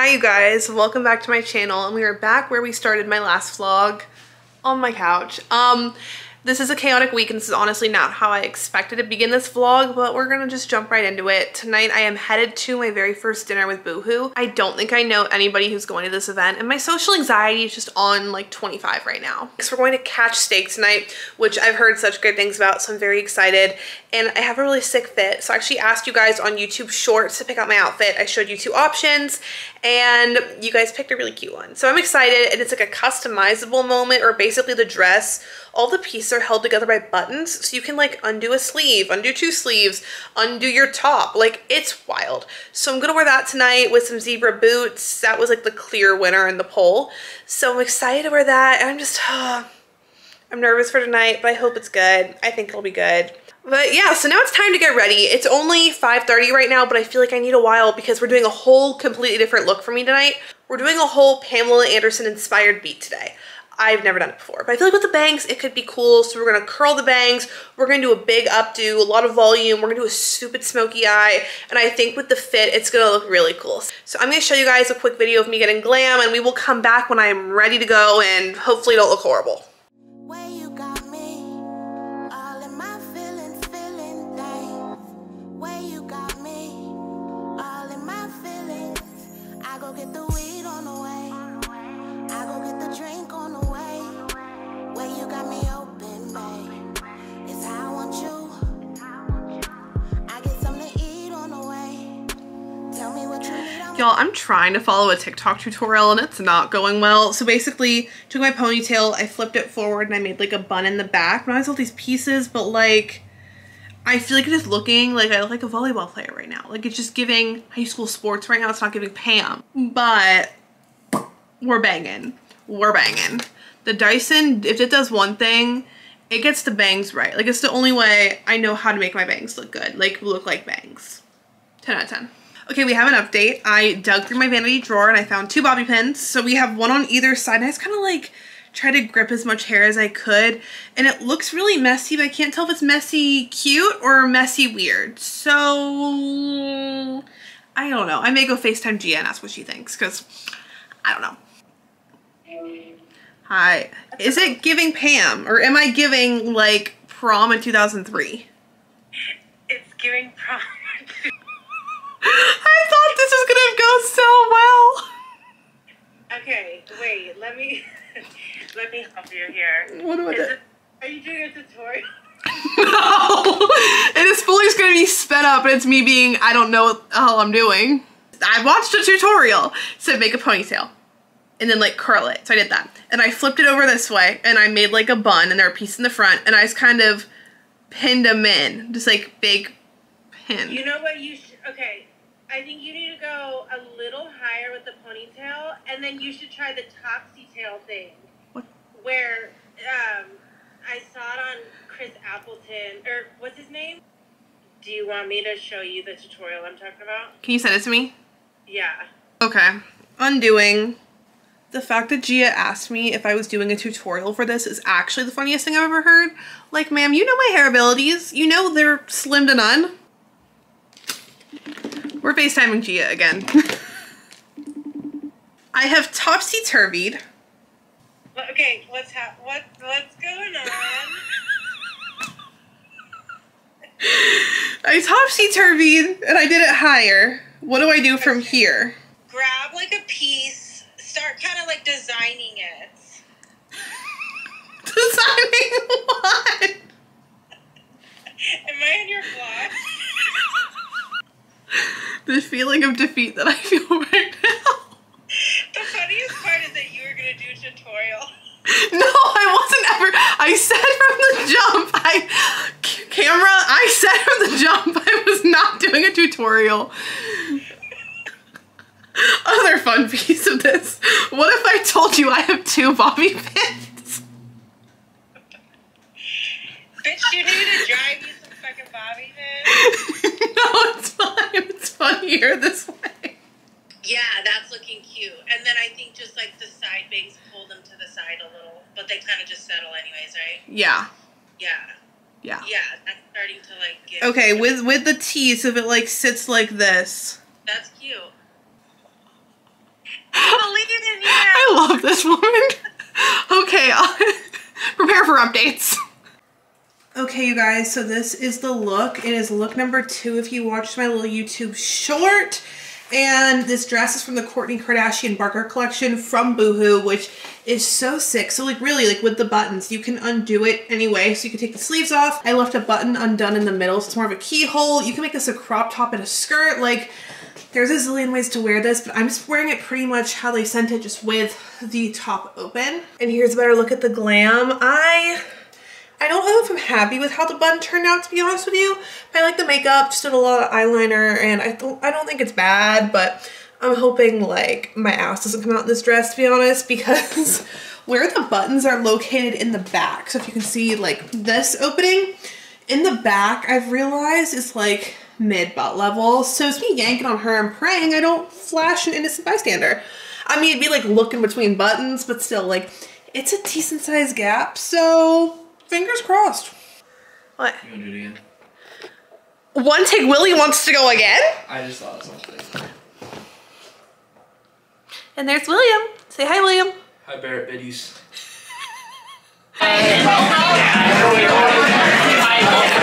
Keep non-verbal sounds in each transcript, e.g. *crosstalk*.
Hi you guys, welcome back to my channel and we are back where we started my last vlog on my couch. Um, this is a chaotic week and this is honestly not how I expected to begin this vlog, but we're gonna just jump right into it. Tonight I am headed to my very first dinner with Boohoo. I don't think I know anybody who's going to this event and my social anxiety is just on like 25 right now. So we're going to catch steak tonight, which I've heard such good things about, so I'm very excited. And I have a really sick fit. So I actually asked you guys on YouTube Shorts to pick out my outfit. I showed you two options and you guys picked a really cute one. So I'm excited and it's like a customizable moment or basically the dress, all the pieces are held together by buttons so you can like undo a sleeve, undo two sleeves, undo your top. Like it's wild. So I'm gonna wear that tonight with some zebra boots. That was like the clear winner in the poll. So I'm excited to wear that and I'm just, *sighs* I'm nervous for tonight, but I hope it's good. I think it'll be good. But yeah, so now it's time to get ready. It's only 5.30 right now, but I feel like I need a while because we're doing a whole completely different look for me tonight. We're doing a whole Pamela Anderson inspired beat today. I've never done it before, but I feel like with the bangs, it could be cool. So we're gonna curl the bangs. We're gonna do a big updo, a lot of volume. We're gonna do a stupid smoky eye. And I think with the fit, it's gonna look really cool. So I'm gonna show you guys a quick video of me getting glam and we will come back when I'm ready to go and hopefully don't look horrible. Y'all, I'm trying to follow a TikTok tutorial and it's not going well. So basically, took my ponytail, I flipped it forward and I made like a bun in the back. Now I all these pieces, but like, I feel like it's looking like I look like a volleyball player right now. Like it's just giving high school sports right now. It's not giving Pam, but we're banging. We're banging. The Dyson, if it does one thing, it gets the bangs right. Like it's the only way I know how to make my bangs look good. Like look like bangs. 10 out of 10. Okay, we have an update. I dug through my vanity drawer and I found two bobby pins. So we have one on either side. And I just kind of like try to grip as much hair as I could. And it looks really messy, but I can't tell if it's messy cute or messy weird. So I don't know. I may go FaceTime Gia and ask what she thinks because I don't know. Hi. Is it giving Pam or am I giving like prom in 2003? It's giving prom. I thought this was gonna go so well. Okay, wait, let me *laughs* let me help you here. What do I do? It, are you doing a tutorial? *laughs* no! *laughs* It is fully just gonna be sped up and it's me being, I don't know what the hell I'm doing. I watched a tutorial. Said make a ponytail. And then like curl it. So I did that. And I flipped it over this way and I made like a bun and there were pieces in the front and I just kind of pinned them in. Just like big pin. You know what you should, okay, I think you need to go a little higher with the ponytail, and then you should try the topsy tail thing. What? Where um, I saw it on Chris Appleton, or what's his name? Do you want me to show you the tutorial I'm talking about? Can you send it to me? Yeah. Okay. Undoing. The fact that Gia asked me if I was doing a tutorial for this is actually the funniest thing I've ever heard. Like, ma'am, you know my hair abilities. You know they're slim to none. We're FaceTiming Gia again. *laughs* I have topsy-turvied. Okay, what's ha what what's going on? *laughs* I topsy-turvied and I did it higher. What do I do from here? Grab like a piece, start kind of like designing it. *laughs* designing what? Am I in your vlog? *laughs* the feeling of defeat that I feel *laughs* right now. The funniest part is that you were gonna do a tutorial. *laughs* No, I wasn't ever. I said from the jump, I camera. I said from the jump, I was not doing a tutorial. Other fun piece of this. What if I told you I have two bobby pins? Bitch, you need to drive you some fucking bobby pins. *laughs* no, it's fine. It's funnier this way. Yeah, that's looking cute. And then I think just like the side bangs pull them to the side a little, but they kind of just settle anyways, right? Yeah. Yeah. Yeah. Yeah, that's starting to like get. Okay, with with the tease, if it like sits like this. That's cute. *laughs* believe in you. I love this woman. *laughs* okay, prepare for updates. Okay, you guys, so this is the look. It is look number two if you watched my little YouTube short. And this dress is from the Kourtney Kardashian Barker collection from Boohoo, which is so sick. So like really like with the buttons, you can undo it anyway. So you can take the sleeves off. I left a button undone in the middle, so it's more of a keyhole. You can make this a crop top and a skirt. Like there's a zillion ways to wear this, but I'm just wearing it pretty much how they sent it, just with the top open. And here's a better look at the glam. I I don't know if I'm happy with how the bun turned out, to be honest with you. I like the makeup, just did a lot of eyeliner, and I don't, I don't think it's bad, but I'm hoping like my ass doesn't come out in this dress, to be honest, because *laughs* where the buttons are located in the back, so if you can see like this opening, in the back, I've realized is like mid butt level. So it's me yanking on her and praying I don't flash an innocent bystander. I mean, it'd be like looking between buttons, but still like it's a decent sized gap. So fingers crossed. What? You wanna do it again? One take Willie wants to go again? I just thought of something. And there's William. Say hi, William. Hi, Berit Biddies. *laughs*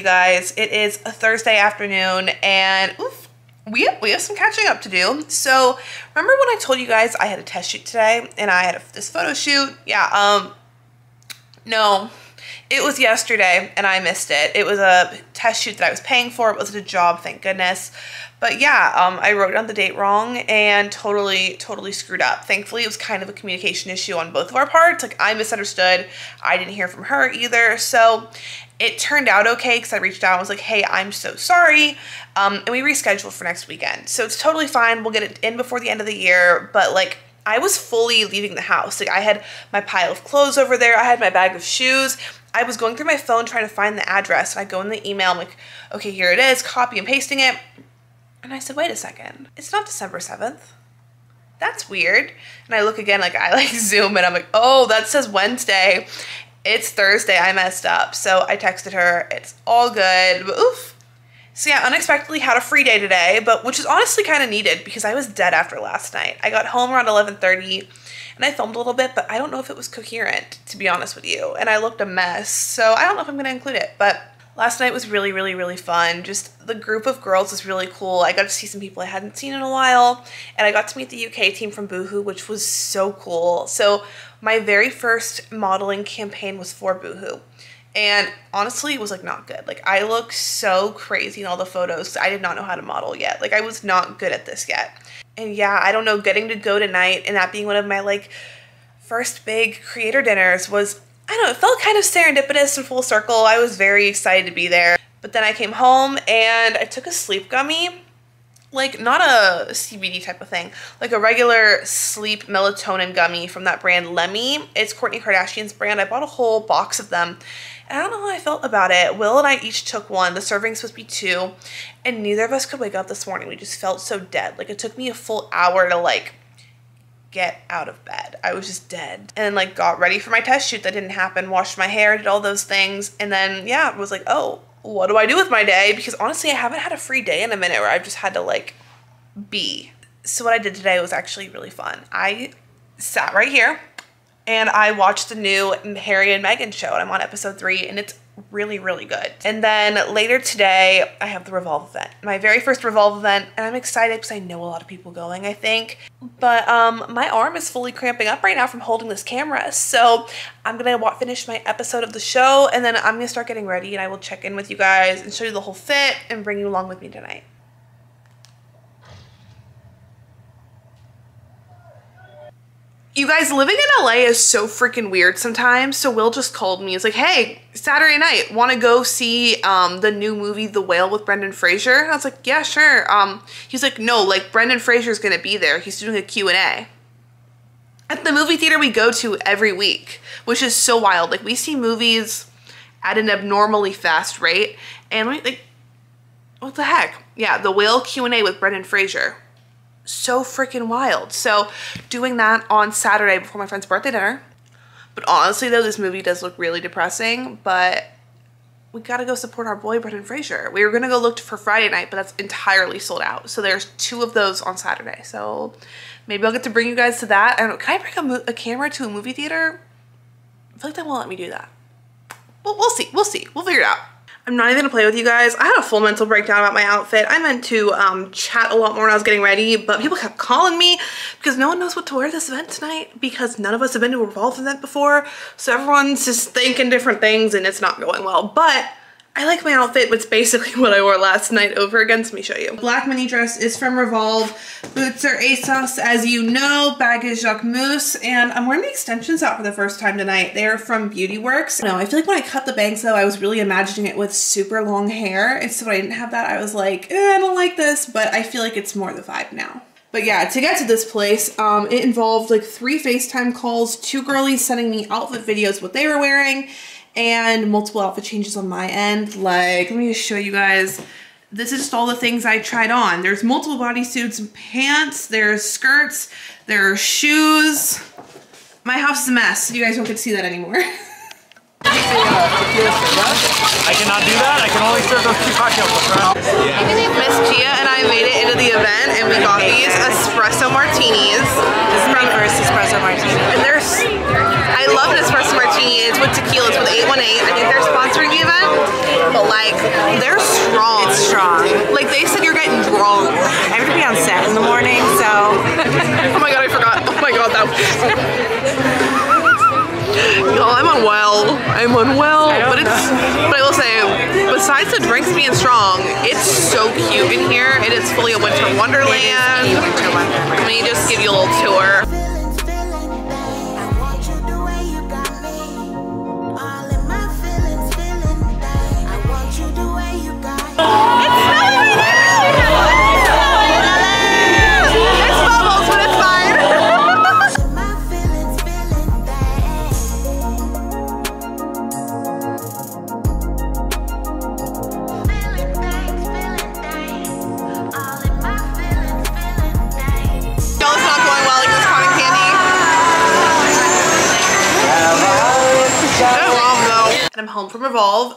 you guys. It is a Thursday afternoon, and oof, we have, we have some catching up to do. So, remember when I told you guys I had a test shoot today, and I had a, this photo shoot? Yeah. Um. No, it was yesterday, and I missed it. It was a test shoot that I was paying for. It wasn't a job, thank goodness. But yeah, um, I wrote down the date wrong and totally, totally screwed up. Thankfully, it was kind of a communication issue on both of our parts. Like, I misunderstood. I didn't hear from her either. So, it turned out okay because I reached out and was like, hey, I'm so sorry. Um, and we rescheduled for next weekend. So, it's totally fine. We'll get it in before the end of the year. But, like, I was fully leaving the house. Like, I had my pile of clothes over there, I had my bag of shoes. I was going through my phone trying to find the address. I go in the email, I'm like, okay, here it is, copy and pasting it. And I said, wait a second, it's not December 7th. That's weird. And I look again, like I like *laughs* zoom and I'm like, oh, that says Wednesday. It's Thursday. I messed up. So I texted her. It's all good. But oof. So yeah, unexpectedly had a free day today, but which is honestly kind of needed because I was dead after last night. I got home around 11:30 and I filmed a little bit, but I don't know if it was coherent to be honest with you. And I looked a mess. So I don't know if I'm going to include it, but Last night was really, really, really fun. Just the group of girls was really cool. I got to see some people I hadn't seen in a while, and I got to meet the UK team from Boohoo, which was so cool. So, my very first modeling campaign was for Boohoo. And honestly, it was like not good. Like, I look so crazy in all the photos. I did not know how to model yet. Like, I was not good at this yet. And yeah, I don't know, getting to go tonight and that being one of my like first big creator dinners was I don't know, it felt kind of serendipitous and full circle. I was very excited to be there. But then I came home and I took a sleep gummy. Like, not a CBD type of thing, like a regular sleep melatonin gummy from that brand Lemme. It's Kourtney Kardashian's brand. I bought a whole box of them. I don't know how I felt about it. Will and I each took one. The serving's supposed to be two. And neither of us could wake up this morning. We just felt so dead. Like, it took me a full hour to, like, get out of bed. I was just dead. And like got ready for my test shoot that didn't happen, washed my hair, did all those things, and then yeah, was like, "Oh, what do I do with my day?" Because honestly, I haven't had a free day in a minute where I've just had to like be. So what I did today was actually really fun. I sat right here and I watched the new Harry and Meghan show and I'm on episode 3 and it's really, really good. And then later today, I have the Revolve event. My very first Revolve event, and I'm excited because I know a lot of people going, I think. But um, my arm is fully cramping up right now from holding this camera. So I'm gonna finish my episode of the show, and then I'm gonna start getting ready, and I will check in with you guys and show you the whole fit and bring you along with me tonight. You guys, living in LA is so freaking weird sometimes. So Will just called me. He's like, hey, Saturday night, want to go see um, the new movie The Whale with Brendan Fraser? And I was like, yeah, sure. Um, he's like, no, like Brendan Fraser's going to be there. He's doing a Q&A. At the movie theater we go to every week, which is so wild. Like we see movies at an abnormally fast rate. And we like, what the heck? Yeah, The Whale Q&A with Brendan Fraser so freaking wild. So doing that on Saturday before my friend's birthday dinner. But honestly though, this movie does look really depressing, but we gotta go support our boy Brendan Fraser. We were gonna go look for Friday night, but that's entirely sold out. So there's two of those on Saturday. So maybe I'll get to bring you guys to that. I don't know, can I bring a, a camera to a movie theater? I feel like they won't let me do that. Well, we'll see. We'll see. We'll figure it out. I'm not even gonna play with you guys. I had a full mental breakdown about my outfit. I meant to um, chat a lot more when I was getting ready, but people kept calling me because no one knows what to wear to this event tonight because none of us have been to a Revolve event before. So everyone's just thinking different things and it's not going well. But I like my outfit. It's basically *laughs* what I wore last night over again. Let me show you. Black mini dress is from Revolve. Boots are ASOS, as you know. Bag is Jacquemus. And I'm wearing the extensions out for the first time tonight. They're from Beauty Works. No, I feel like when I cut the bangs though, I was really imagining it with super long hair. And so when I didn't have that, I was like, eh, I don't like this. But I feel like it's more the vibe now. But yeah, to get to this place, um, it involved like three FaceTime calls, two girlies sending me outfit videos, what they were wearing, and multiple outfit changes on my end. Like, let me just show you guys. This is just all the things I tried on. There's multiple bodysuits and pants, there's skirts, there are shoes. My house is a mess. You guys won't get to see that anymore. *laughs* I cannot do that. I can only serve those two cocktails. Miss Gia and I made it into the event and we got these espresso martinis. This is my first espresso martini. And there's, I love an espresso martini. It's with tequila. It's with 818. I think they're sponsoring the event, but like they're strong. It's strong. Like they said, you're getting drunk. I have to be on set in the morning, so *laughs* Oh my god, I forgot. Oh my god, that. Y'all, *laughs* I'm unwell. I'm unwell, but it's. But I will say, besides the drinks being strong, it's so cute in here. It is fully a winter wonderland. a winter wonderland. Let me just give you a little tour.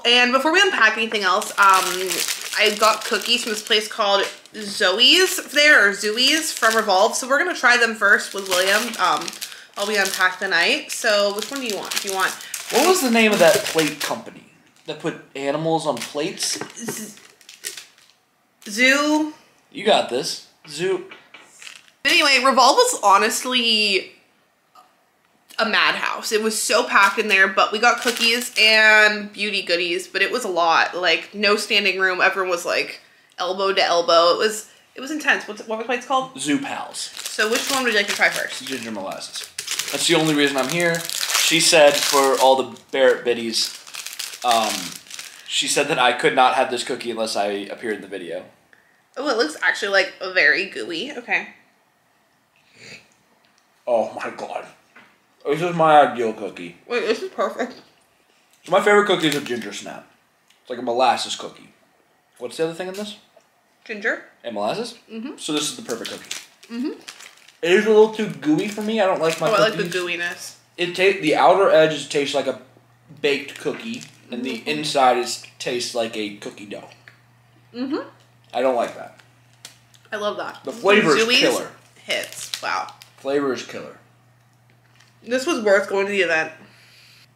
And before we unpack anything else, um, I got cookies from this place called Zoe's there or Zooey's from Revolve. So we're gonna try them first with William. Um, I'll be unpack the night. So which one do you want? Do you want What was the name of that plate company that put animals on plates? Zoo? You got this. Zoo. Anyway, Revolve was honestly a madhouse. It was so packed in there, but we got cookies and beauty goodies, but it was a lot. Like no standing room. Everyone was like elbow to elbow. It was it was intense. What's what was the place called? Zoo Pals. So which one would you like to try first? Ginger molasses. That's the only reason I'm here. She said for all the Berit biddies, um, she said that I could not have this cookie unless I appeared in the video. Oh, it looks actually like very gooey. Okay. Oh my god. This is my ideal cookie. Wait, this is perfect. So My favorite cookie is a ginger snap. It's like a molasses cookie. What's the other thing in this? Ginger. And molasses? Mm-hmm. So this is the perfect cookie. Mm-hmm. It is a little too gooey for me. I don't like my Oh, I like the gooiness. It ta- the outer edges taste like a baked cookie, and the inside is tastes like a cookie dough. Mm-hmm. I don't like that. I love that. The flavor is killer. Hits. Wow. Flavor is killer. This was worth going to the event.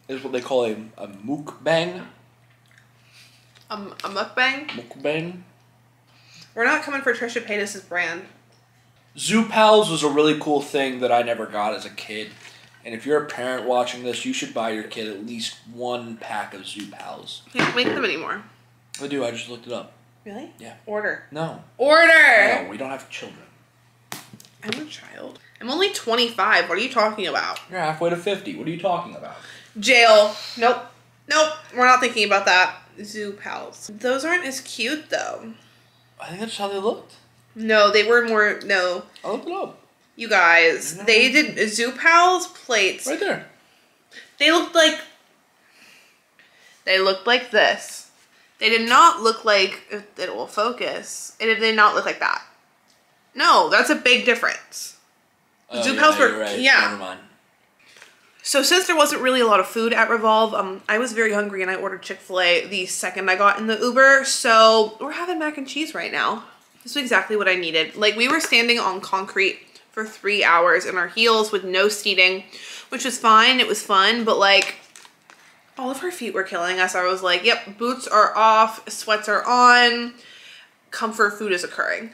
This is what they call a, a mukbang. Um, a mukbang. Mukbang. We're not coming for Trisha Paytas' brand. Zoo Pals was a really cool thing that I never got as a kid. And if you're a parent watching this, you should buy your kid at least one pack of Zoo Pals. You don't make them anymore. I do. I just looked it up. Really? Yeah. Order. No. Order. No, we don't have children. I'm a child. I'm only 25. What are you talking about? You're halfway to 50. What are you talking about? Jail. Nope. Nope. We're not thinking about that. Zoo pals. Those aren't as cute though. I think that's how they looked. No, they were more. No, I looked it up. you guys. No. They did Zoo pals plates. Right there. They looked like. They looked like this. They did not look like it will focus. It did not look like that. No, that's a big difference. Oh, yeah, pals were- right. yeah. Never mind. So since there wasn't really a lot of food at Revolve, um, I was very hungry and I ordered Chick Fil A the second I got in the Uber. So we're having mac and cheese right now. This is exactly what I needed. Like we were standing on concrete for three hours in our heels with no seating, which was fine. It was fun, but like all of her feet were killing us. I was like, yep, boots are off, sweats are on, comfort food is occurring.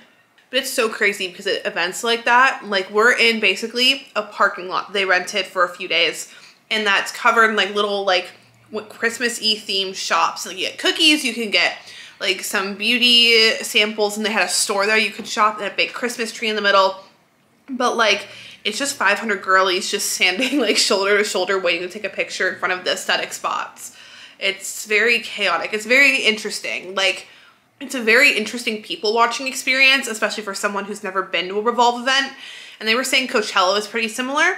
But it's so crazy because at events like that, like we're in basically a parking lot they rented for a few days, and that's covered in like little like Christmas y themed shops. Like you get cookies, you can get like some beauty samples, and they had a store there you could shop and a big Christmas tree in the middle. But like it's just 500 girlies just *laughs* standing like shoulder to shoulder waiting to take a picture in front of the aesthetic spots. It's very chaotic. It's very interesting. Like it's a very interesting people watching experience, especially for someone who's never been to a Revolve event. And they were saying Coachella is pretty similar.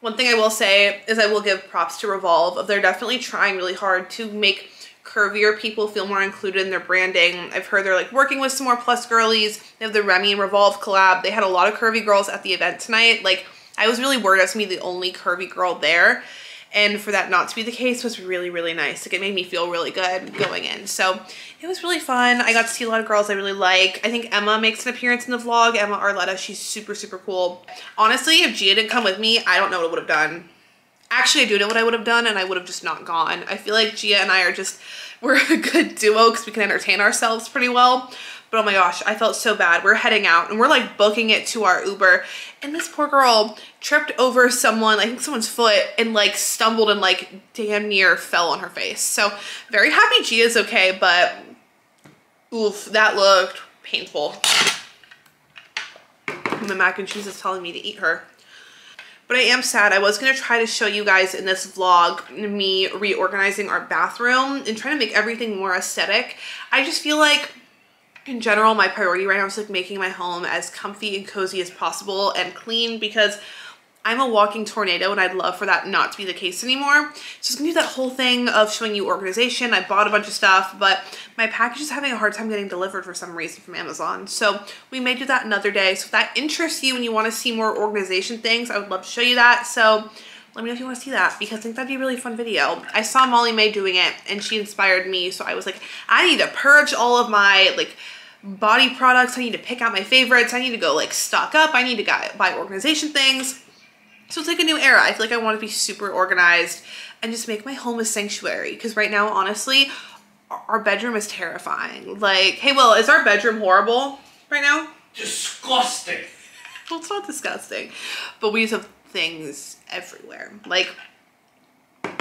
One thing I will say is I will give props to Revolve. They're definitely trying really hard to make curvier people feel more included in their branding. I've heard they're like working with some more plus girlies. They have the Remi and Revolve collab. They had a lot of curvy girls at the event tonight. Like I was really worried I was gonna be the only curvy girl there. And for that not to be the case was really, really nice. Like it made me feel really good going in. So it was really fun. I got to see a lot of girls I really like. I think Emma makes an appearance in the vlog. Emma Arletta, she's super, super cool. Honestly, if Gia didn't come with me, I don't know what I would have done. Actually, I do know what I would have done and I would have just not gone. I feel like Gia and I are just, *laughs* we're a good duo because we can entertain ourselves pretty well. But oh my gosh, I felt so bad. We're heading out and we're like booking it to our Uber. And this poor girl tripped over someone, I think someone's foot, and like stumbled and like damn near fell on her face. So very happy Gia's okay, but oof, that looked painful. The mac and cheese is telling me to eat her. But I am sad. I was going to try to show you guys in this vlog me reorganizing our bathroom and trying to make everything more aesthetic. I just feel like in general, my priority right now is like making my home as comfy and cozy as possible and clean because I'm a walking tornado and I'd love for that not to be the case anymore. So it's gonna do that whole thing of showing you organization. I bought a bunch of stuff, but my package is having a hard time getting delivered for some reason from Amazon. So we may do that another day. So if that interests you and you wanna see more organization things, I would love to show you that. So let me know if you want to see that because I think that'd be a really fun video. I saw Molly Mae doing it and she inspired me. So I was like, I need to purge all of my like body products. I need to pick out my favorites. I need to go like stock up. I need to buy, buy organization things. So it's like a new era. I feel like I want to be super organized and just make my home a sanctuary. Because right now, honestly, our- our bedroom is terrifying. Like, hey, Will, is our bedroom horrible right now? Disgusting. Well, it's not disgusting, but we just have things everywhere. Like,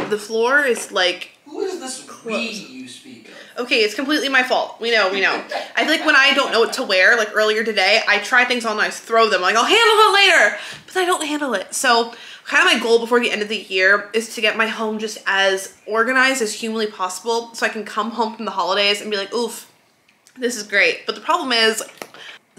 the floor is like Who is this we you speak of? Okay, it's completely my fault. We know, we know. I feel like when I don't know what to wear, like earlier today, I try things on and I throw them. Like, I'll handle it later, but I don't handle it. So, kind of my goal before the end of the year is to get my home just as organized as humanly possible so I can come home from the holidays and be like, oof, this is great. But the problem is,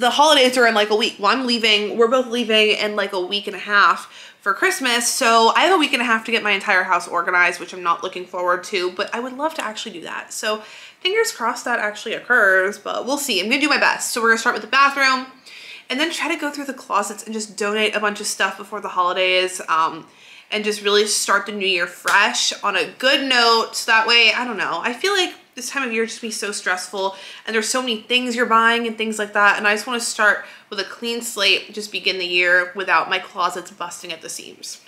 the holidays are in like a week. Well, I'm leaving, we're both leaving in like a week and a half for Christmas. So I have a week and a half to get my entire house organized, which I'm not looking forward to, but I would love to actually do that. So fingers crossed that actually occurs, but we'll see. I'm gonna do my best. So we're gonna start with the bathroom and then try to go through the closets and just donate a bunch of stuff before the holidays. Um, and just really start the new year fresh on a good note. So that way, I don't know. I feel like this time of year just be so stressful and there's so many things you're buying and things like that. And I just want to start with a clean slate, just begin the year without my closets busting at the seams.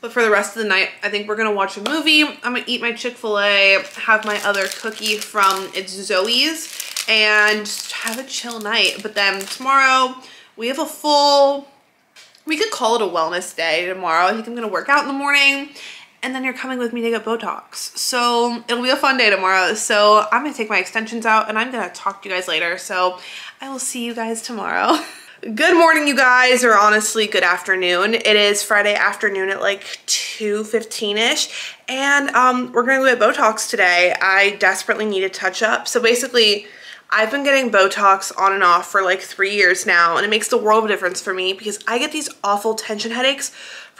But for the rest of the night, I think we're gonna watch a movie. I'm gonna eat my Chick-fil-A, have my other cookie from It's Zoe's, and have a chill night. But then tomorrow, we have a full we could call it a wellness day tomorrow. I think I'm gonna work out in the morning and then you're coming with me to get Botox. So it'll be a fun day tomorrow. So I'm gonna take my extensions out and I'm gonna talk to you guys later. So I will see you guys tomorrow. *laughs* Good morning, you guys, or honestly, good afternoon. It is Friday afternoon at like 2.15ish, and um, we're gonna go get Botox today. I desperately need a touch up. So basically, I've been getting Botox on and off for like three years now, and it makes the world of difference for me because I get these awful tension headaches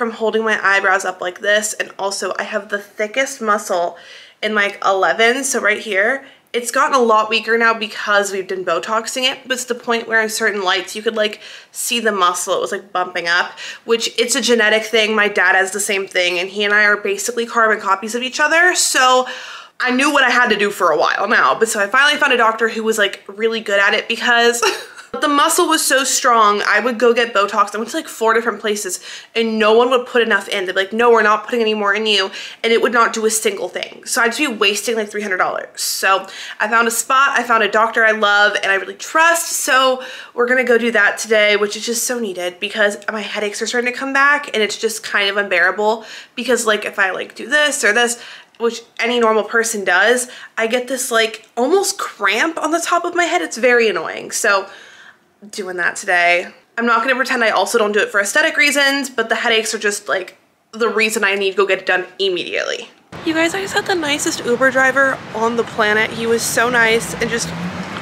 from holding my eyebrows up like this, and also I have the thickest muscle in like 11, so right here, it's gotten a lot weaker now because we've been Botoxing it, but it's the point where in certain lights you could like see the muscle, it was like bumping up, which it's a genetic thing. My dad has the same thing and he and I are basically carbon copies of each other. So I knew what I had to do for a while now. But so I finally found a doctor who was like really good at it because *laughs* the muscle was so strong. I would go get Botox. I went to like four different places and no one would put enough in. They'd be like, no, we're not putting any more in you. And it would not do a single thing. So I'd just be wasting like $300. So I found a spot. I found a doctor I love and I really trust. So we're to go do that today, which is just so needed because my headaches are starting to come back and it's just kind of unbearable because like if I like do this or this, which any normal person does, I get this like almost cramp on the top of my head. It's very annoying. So doing that today. I'm not gonna pretend I also don't do it for aesthetic reasons, but the headaches are just like the reason I need to go get it done immediately. You guys, I just had the nicest Uber driver on the planet. He was so nice and just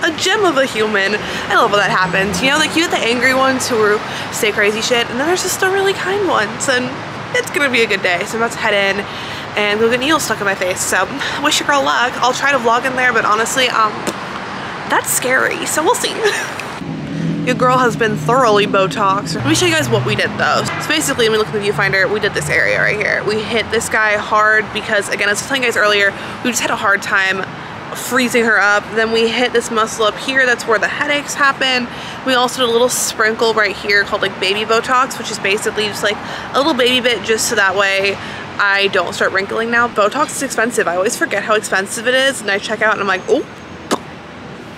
a gem of a human. I love when that happens. You know, like you get the angry ones who say crazy shit, and then there's just the really kind ones, and it's gonna be a good day. So I'm about to head in and go get needles stuck in my face. So wish your girl luck. I'll try to vlog in there, but honestly, um, that's scary. So we'll see. *laughs* Your girl has been thoroughly Botoxed. Let me show you guys what we did though. So basically, when we look at the viewfinder, we did this area right here. We hit this guy hard because, again, as I was telling you guys earlier, we just had a hard time freezing her up. Then we hit this muscle up here. That's where the headaches happen. We also did a little sprinkle right here called like baby Botox, which is basically just like a little baby bit just so that way I don't start wrinkling now. Botox is expensive. I always forget how expensive it is and I check out and I'm like, oh,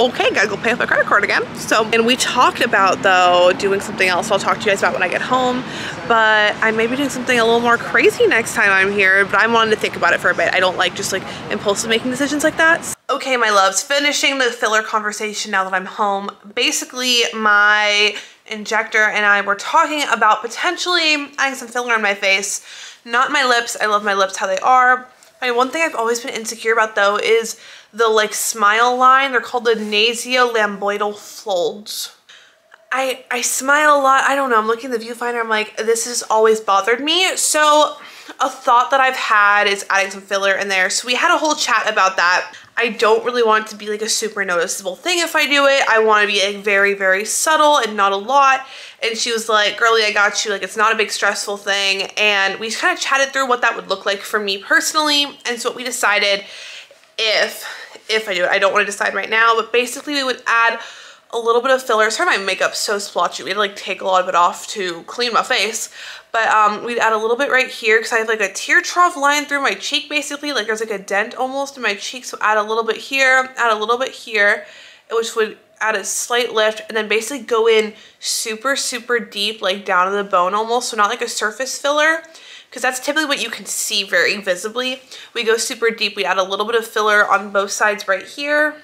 okay, gotta go pay off my credit card again. So, and we talked about though doing something else I'll talk to you guys about when I get home, but I may be doing something a little more crazy next time I'm here, but I'm wanting to think about it for a bit. I don't like just like impulsive making decisions like that. Okay, my loves, finishing the filler conversation now that I'm home. Basically, my injector and I were talking about potentially adding some filler on my face. Not my lips, I love my lips how they are. My one thing I've always been insecure about though is the like smile line. They're called the nasolabial folds. I, I smile a lot. I don't know. I'm looking at the viewfinder. I'm like, this has always bothered me. So a thought that I've had is adding some filler in there. So we had a whole chat about that. I don't really want it to be like a super noticeable thing if I do it. I want to be like very, very subtle and not a lot. And she was like, girly, I got you. Like, it's not a big stressful thing. And we kind of chatted through what that would look like for me personally. And so what we decided if, if I do it, I don't want to decide right now, but basically we would add a little bit of filler. Sorry, my makeup's so splotchy. We had to like take a lot of it off to clean my face. But um, we'd add a little bit right here because I have like a tear trough line through my cheek basically. Like there's like a dent almost in my cheek. So add a little bit here, add a little bit here, which would add a slight lift and then basically go in super, super deep, like down to the bone almost. So not like a surface filler because that's typically what you can see very visibly. We go super deep. We add a little bit of filler on both sides right here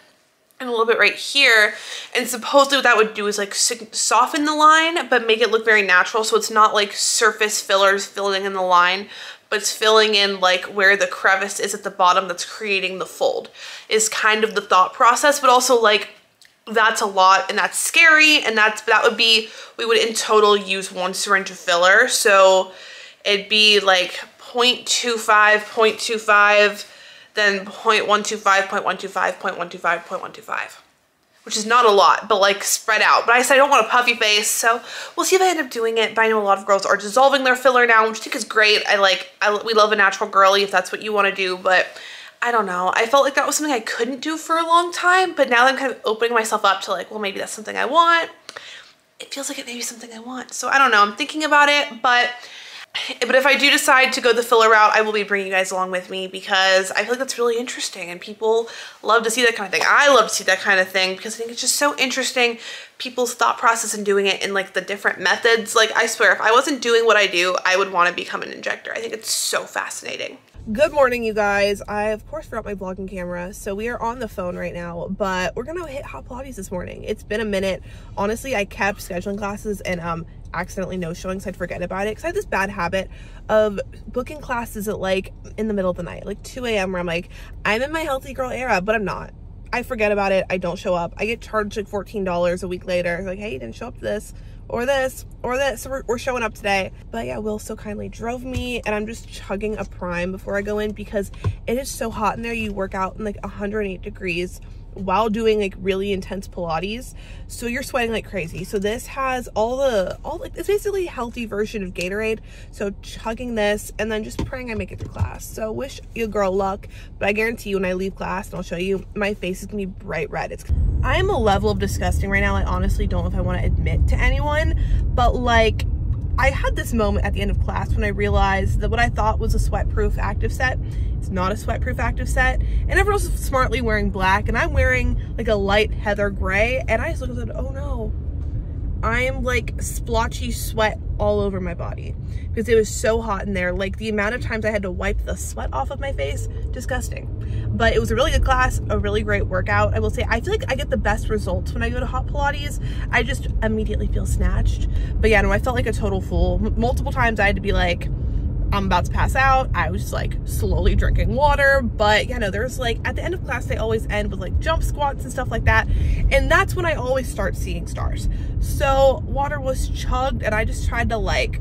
and a little bit right here. And supposedly what that would do is like soften the line, but make it look very natural. So it's not like surface fillers filling in the line, but it's filling in like where the crevice is at the bottom that's creating the fold is kind of the thought process, but also like that's a lot and that's scary. And that's, that would be, we would in total use one syringe of filler. So it'd be like 0.25, 0.25, then 0.125, 0.125, 0.125, 0.125, which is not a lot, but like spread out. But I said I don't want a puffy face, so we'll see if I end up doing it. But I know a lot of girls are dissolving their filler now, which I think is great. I like, I, we love a natural girly if that's what you want to do, but I don't know. I felt like that was something I couldn't do for a long time, but now that I'm kind of opening myself up to like, well, maybe that's something I want. It feels like it may be something I want. So I don't know. I'm thinking about it, but but if I do decide to go the filler route, I will be bringing you guys along with me because I feel like that's really interesting and people love to see that kind of thing. I love to see that kind of thing because I think it's just so interesting people's thought process and doing it in like the different methods. Like I swear, if I wasn't doing what I do, I would want to become an injector. I think it's so fascinating. Good morning, you guys. I, of course, forgot my vlogging camera, so we are on the phone right now, but we're gonna hit Hot Pilates this morning. It's been a minute. Honestly, I kept scheduling classes and um accidentally no showing, so I'd forget about it. Because I have this bad habit of booking classes at like in the middle of the night, like 2 a.m., where I'm like, I'm in my healthy girl era, but I'm not. I forget about it. I don't show up. I get charged like $14 a week later. Like, hey, you didn't show up to this or this or this. So we're, we're showing up today. But yeah, Will so kindly drove me and I'm just chugging a prime before I go in because it is so hot in there. You work out in like 108 degrees while doing like really intense Pilates. So you're sweating like crazy. So this has all the, all like, it's basically a healthy version of Gatorade. So chugging this and then just praying I make it to class. So wish you girl luck, but I guarantee you when I leave class and I'll show you, my face is gonna be bright red. It's, I am a level of disgusting right now. I honestly don't know if I want to admit to anyone, but like, I had this moment at the end of class when I realized that what I thought was a sweatproof active set is not a sweatproof active set. And everyone's smartly wearing black and I'm wearing like a light heather gray. And I just looked and said, oh no, I'm like splotchy sweat all over my body because it was so hot in there. Like the amount of times I had to wipe the sweat off of my face, disgusting. But it was a really good class, a really great workout. I will say, I feel like I get the best results when I go to hot Pilates. I just immediately feel snatched. But yeah, no, I felt like a total fool. Multiple times I had to be like, I'm about to pass out. I was like slowly drinking water. But yeah, no, there's like at the end of class, they always end with like jump squats and stuff like that. And that's when I always start seeing stars. So water was chugged and I just tried to like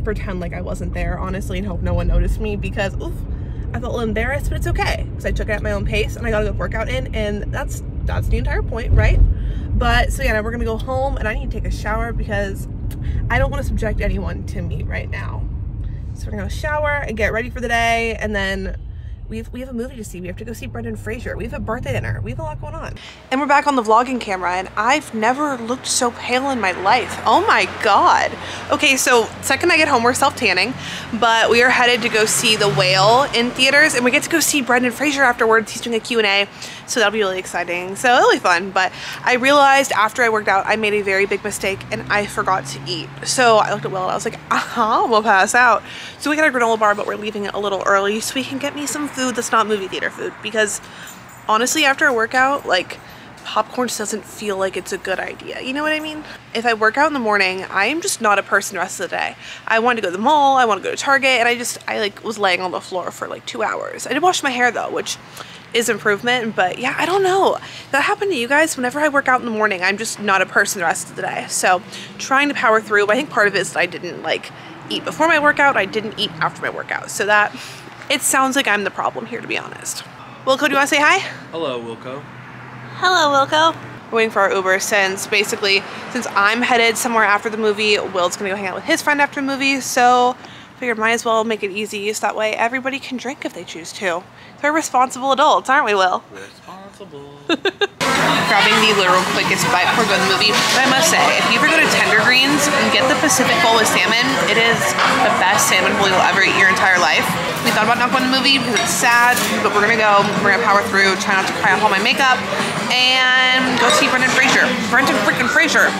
pretend like I wasn't there, honestly, and hope no one noticed me because oof, I felt a little embarrassed, but it's okay because I took it at my own pace and I got a good workout in and that's that's the entire point, right? But so yeah, now we're gonna go home and I need to take a shower because I don't want to subject anyone to me right now. So we're gonna shower and get ready for the day and then we have, we have a movie to see. We have to go see Brendan Fraser. We have a birthday dinner. We have a lot going on. And we're back on the vlogging camera and I've never looked so pale in my life. Oh my God. Okay, so second I get home, we're self-tanning, but we are headed to go see The Whale in theaters and we get to go see Brendan Fraser afterwards. He's doing a Q&A, so that'll be really exciting. So it'll be fun, but I realized after I worked out, I made a very big mistake and I forgot to eat. So I looked at Will and I was like, uh-huh, we'll pass out. So we got a granola bar, but we're leaving it a little early so we can get me some food that's not movie theater food. Because honestly after a workout like popcorn just doesn't feel like it's a good idea. You know what I mean? If I work out in the morning I am just not a person the rest of the day. I want to go to the mall I want to go to Target and I just I like was laying on the floor for like two hours. I did wash my hair though which is improvement but yeah I don't know. That happened to you guys. Whenever I work out in the morning I'm just not a person the rest of the day. So trying to power through I think part of it is that I didn't like eat before my workout. I didn't eat after my workout. So that it sounds like I'm the problem here, to be honest. Wilco, do you want to say hi? Hello, Wilco. Hello, Wilco. We're waiting for our Uber since basically, since I'm headed somewhere after the movie, Will's gonna go hang out with his friend after the movie, so figured might as well make it easy so that way everybody can drink if they choose to. They're responsible adults, aren't we, Will? Responsible. Grabbing the literal quickest bite before going to the movie. But I must say, if you ever go to Tender Greens and get the Pacific Bowl with salmon, it is the best salmon bowl you'll ever eat your entire life. We thought about not going to the movie because it's sad, but we're gonna go. We're gonna power through, try not to cry off all my makeup, and go see Brendan Fraser. Brendan freaking Fraser.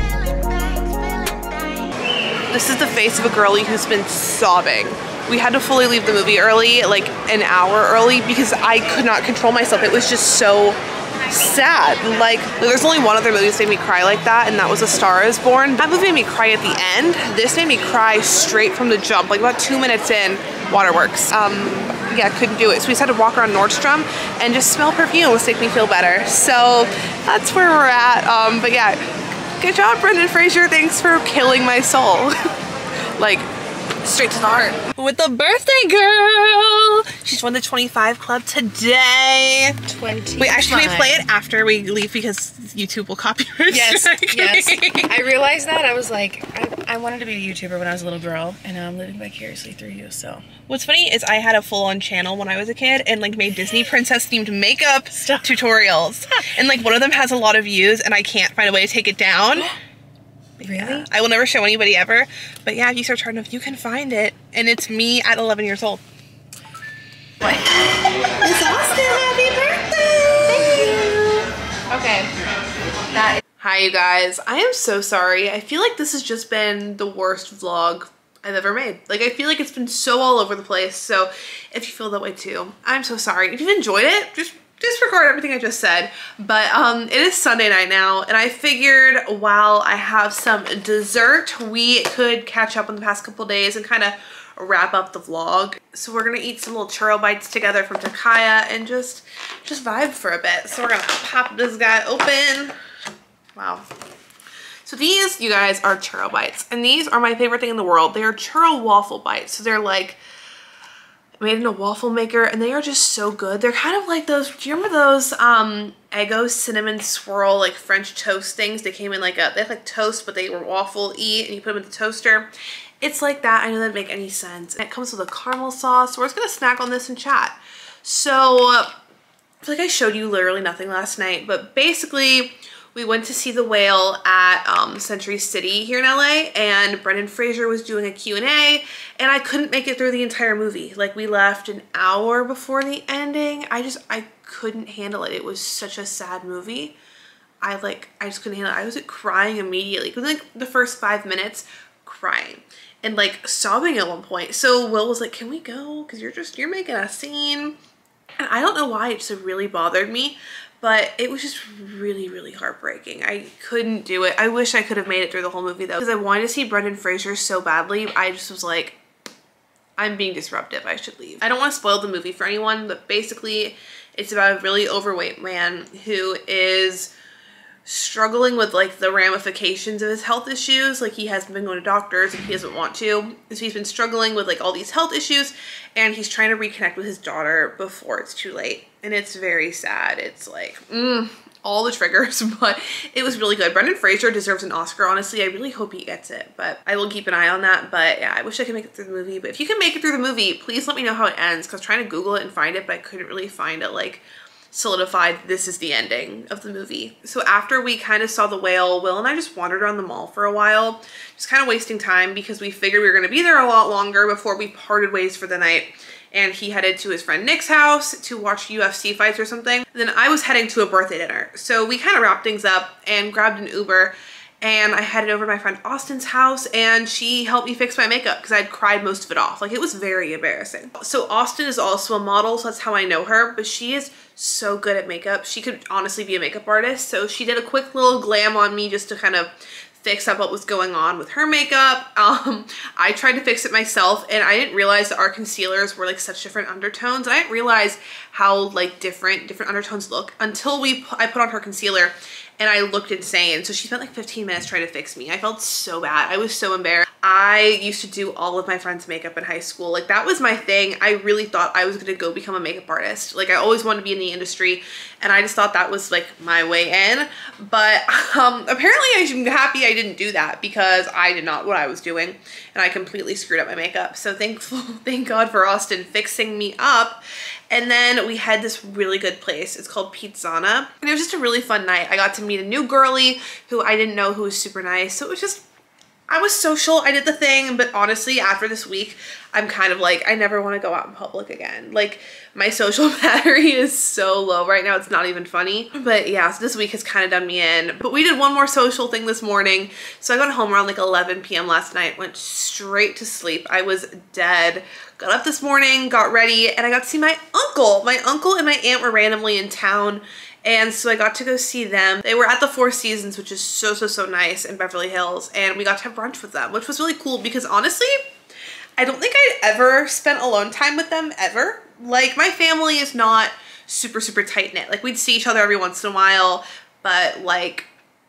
Feeling things, feeling things. This is the face of a girlie who's been sobbing. We had to fully leave the movie early, like an hour early, because I could not control myself. It was just so sad. Like, there's only one other movie that's made me cry like that, and that was A Star is Born. That movie made me cry at the end. This made me cry straight from the jump. Like, about two minutes in, Waterworks. Um, yeah, couldn't do it. So we just had to walk around Nordstrom and just smell perfume to make me feel better. So that's where we're at. Um, but yeah, good job, Brendan Fraser. Thanks for killing my soul. *laughs* like, straight to the heart. With the birthday girl! She's won the 25 club today. 20. Wait, actually, can we play it after we leave because YouTube will copyright Yes, *laughs* yes. I realized that. I was like, I, I wanted to be a YouTuber when I was a little girl, and now I'm living vicariously through you, so. What's funny is I had a full-on channel when I was a kid and like made Disney princess themed makeup Stop. tutorials. and like one of them has a lot of views and I can't find a way to take it down. *gasps* Really? I will never show anybody ever. But yeah, if you search hard enough, you can find it. And it's me at 11 years old. What? Miss Austin, happy birthday! Okay. That Hi Hi, you guys. I am so sorry. I feel like this has just been the worst vlog I've ever made. Like, I feel like it's been so all over the place. So, if you feel that way too, I'm so sorry. If you've enjoyed it, just disregard everything I just said. But um, it is Sunday night now, and I figured while I have some dessert, we could catch up on the past couple days and kind of wrap up the vlog. So we're gonna eat some little churro bites together from Takaya and just just vibe for a bit. So we're gonna pop this guy open. Wow. So these, you guys, are churro bites. And these are my favorite thing in the world. They are churro waffle bites. So they're like made in a waffle maker and they are just so good. They're kind of like those, do you remember those um, Eggo cinnamon swirl like French toast things? They came in like a, they had like toast but they were waffle-y and you put them in the toaster. It's like that. I know that make any sense. And it comes with a caramel sauce. We're just gonna snack on this and chat. So I feel like I showed you literally nothing last night, but basically we went to see the whale at um, Century City here in LA and Brendan Fraser was doing a Q&A and I couldn't make it through the entire movie. Like we left an hour before the ending. I just, I couldn't handle it. It was such a sad movie. I like, I just couldn't handle it. I was like, crying immediately. Within like the first five minutes, crying and like sobbing at one point. So Will was like, can we go? Cause you're just, you're making a scene. And I don't know why it just really bothered me, but it was just really, really heartbreaking. I couldn't do it. I wish I could have made it through the whole movie though, because I wanted to see Brendan Fraser so badly. I just was like, I'm being disruptive. I should leave. I don't want to spoil the movie for anyone, but basically it's about a really overweight man who is struggling with like the ramifications of his health issues. Like he hasn't been going to doctors and he doesn't want to. So he's been struggling with like all these health issues and he's trying to reconnect with his daughter before it's too late. And it's very sad. It's like mm, all the triggers *laughs* but it was really good. Brendan fraser deserves an oscar honestly. I really hope he gets it but i will keep an eye on that. But yeah i wish i could make it through the movie. But if you can make it through the movie please let me know how it ends because trying to google it and find it but i couldn't really find it like solidified this is the ending of the movie. So after we kind of saw the whale, Will and I just wandered around the mall for a while, just kind of wasting time because we figured we were going to be there a lot longer before we parted ways for the night. And he headed to his friend Nick's house to watch UFC fights or something. Then I was heading to a birthday dinner. So we kind of wrapped things up and grabbed an Uber and I headed over to my friend Austin's house and she helped me fix my makeup because I'd cried most of it off. Like it was very embarrassing. So Austin is also a model, so that's how I know her, but she is so good at makeup. She could honestly be a makeup artist. So she did a quick little glam on me just to kind of fix up what was going on with her makeup. *laughs* Um, I tried to fix it myself and I didn't realize that our concealers were like such different undertones. And I didn't realize how like different different undertones look until we I put on her concealer and I looked insane. So she spent like 15 minutes trying to fix me. I felt so bad. I was so embarrassed. I used to do all of my friends' makeup in high school. Like that was my thing. I really thought I was gonna go become a makeup artist. Like I always wanted to be in the industry and I just thought that was like my way in. But *laughs* um, apparently I'm happy I didn't do that because I did not what I was doing and I completely screwed up my makeup. So thankful, *laughs* thank God for Austin fixing me up. And then we had this really good place. It's called Pizzana. And it was just a really fun night. I got to meet a new girly who I didn't know who was super nice. So it was just, I was social. I did the thing. But honestly, after this week, I'm kind of like, I never want to go out in public again. Like my *laughs* social battery is so low right now. It's not even funny. But yeah, so this week has kind of done me in. But we did one more social thing this morning. So I got home around like 11 p.m. last night, went straight to sleep. I was dead got up this morning, got ready, and I got to see my uncle. My uncle and my aunt were randomly in town, and so I got to go see them. They were at the Four Seasons, which is so, so, so nice in Beverly Hills, and we got to have brunch with them, which was really cool because honestly, I don't think I'd ever spent alone time with them ever. Like, my family is not super, super tight-knit. Like, we'd see each other every once in a while, but like,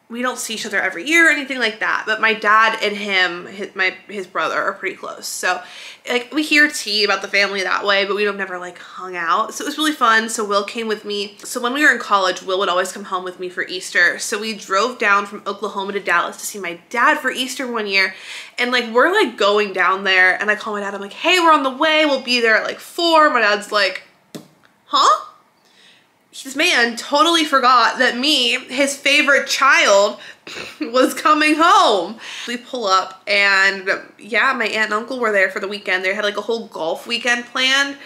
we don't see each other every year or anything like that but my dad and him his, my his brother are pretty close. So like we hear tea about the family that way but we don't never like hung out. So it was really fun. So will came with me. So when we were in college will would always come home with me for easter. So we drove down from oklahoma to dallas to see my dad for easter one year. And like we're like going down there and i call my dad. I'm like hey we're on the way. We'll be there at like four. My dad's like huh this man totally forgot that me, his favorite child, *laughs* was coming home. We pull up and yeah, my aunt and uncle were there for the weekend. They had like a whole golf weekend planned.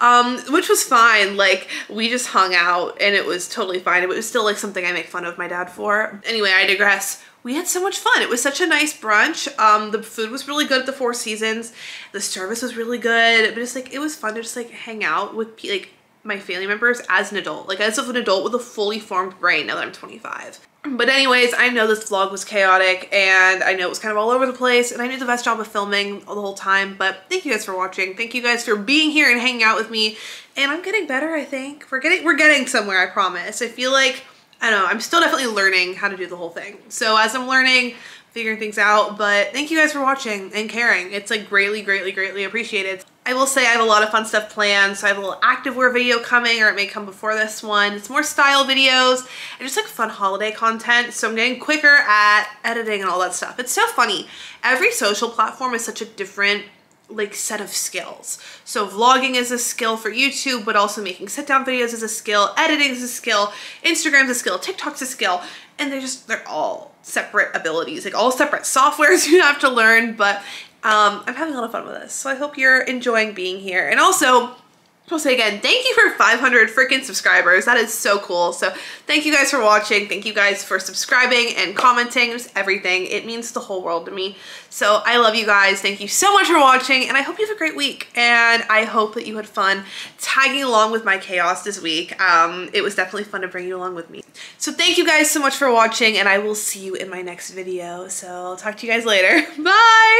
um, which was fine. Like we just hung out and it was totally fine. It was still like something I make fun of my dad for. Anyway, I digress. We had so much fun. It was such a nice brunch. Um, the food was really good at the Four Seasons. The service was really good. But it's like it was fun to just like hang out with like my family members as an adult, like as of an adult with a fully formed brain now that I'm 25. But anyways, I know this vlog was chaotic and I know it was kind of all over the place and I did the best job of filming the whole time, but thank you guys for watching. Thank you guys for being here and hanging out with me. And I'm getting better, I think. We're getting we're getting somewhere, I promise. I feel like I don't know, I'm still definitely learning how to do the whole thing. So as I'm learning, figuring things out, but thank you guys for watching and caring. It's like greatly, greatly, greatly appreciated. I will say I have a lot of fun stuff planned. So I have a little activewear video coming or it may come before this one. It's more style videos and just like fun holiday content. So I'm getting quicker at editing and all that stuff. It's so funny. Every social platform is such a different like set of skills. So vlogging is a skill for YouTube, but also making sit down videos is a skill, editing is a skill, Instagram's a skill, TikTok's a skill, and they're just, they're all separate abilities, like all separate softwares *laughs* you have to learn, but um, I'm having a lot of fun with this. So I hope you're enjoying being here. And also, I'll say again, thank you for 500 freaking subscribers. That is so cool. So thank you guys for watching. Thank you guys for subscribing and commenting, just everything. It means the whole world to me. So I love you guys. Thank you so much for watching and I hope you have a great week. And I hope that you had fun tagging along with my chaos this week. Um, it was definitely fun to bring you along with me. So thank you guys so much for watching and I will see you in my next video. So I'll talk to you guys later. *laughs* Bye!